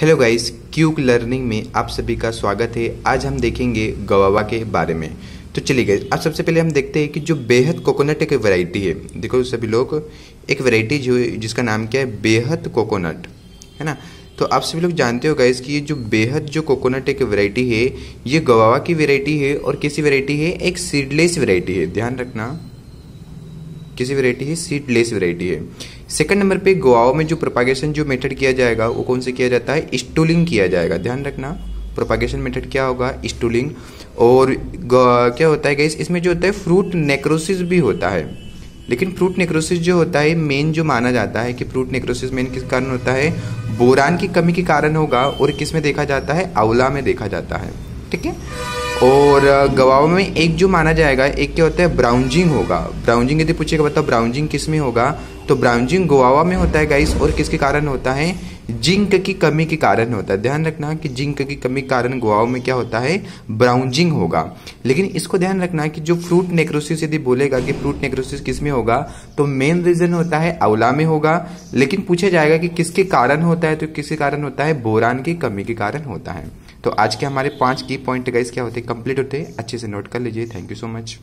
Hello guys quick learning में आप सभी का स्वागत है। आज हम देखेंगे गवावा के बारे में। तो चलिए गए अब सबसे पहले हम देखते हैं कि जो बेहद कोकोनट एक वैरायटी है। देखो सभी लोग, एक वैरायटी जो जिसका नाम क्या है? बेहद कोकोनट है ना? तो आप सभी लोग जानते हो गाइस कि ये जो बेहद जो कोकोनट एक वैरायटी है, ये गवावा की वैरायटी है और किसी वैरायटी है? एक सीडलेस वैरायटी है। ध्यान रखना, किसी वैरायटी है सीडलेस वैरायटी है। सेकंड नंबर पे गोवाओं में जो प्रोपागेशन जो मेथड किया जाएगा, वो कौन से किया जाता है? स्टूलिंग किया जाएगा। ध्यान रखना प्रोपागेशन मेथड क्या होगा? स्टूलिंग और क्या होता है गाइस इसमें जो होता है फ्रूट नेक्रोसिस भी होता है। लेकिन फ्रूट नेक्रोसिस जो होता है मेन जो माना जाता है कि फ्रूट नेक्रोसिस मेन किस कारण होता है? बोरान की कमी के कारण होगा और किसमें देखा जाता है? आंवला में देखा जाता है। ठीक है? और गवाओं में एक जो माना जाएगा, एक क्या होता है ब्राउनजिंग होगा। ब्राउनजिंग यदि पूछेगा बताओ ब्राउनजिंग किसमें होगा? तो ब्राउनजिंग गोवावा में होता है गाइस और किसके कारण होता है? जिंक की कमी के कारण होता है। ध्यान रखना कि जिंक की कमी के कारण गोवाओं में क्या होता है? ब्राउनजिंग होगा। लेकिन इसको ध्यान रखना कि जो फ्रूट नेक्रोसिस यदि बोलेगा कि फ्रूट नेक्रोसिस किसमें होगा तो मेन रीजन होता है अवला में होगा। लेकिन पूछा जाएगा कि किसके कारण होता है तो किसके कारण होता है? बोरान की कमी के कारण होता है। तो आज के हमारे पाँच की पॉइंट गाइस क्या होते हैं? कंप्लीट होते हैं। अच्छे से नोट कर लीजिए। Thank you so much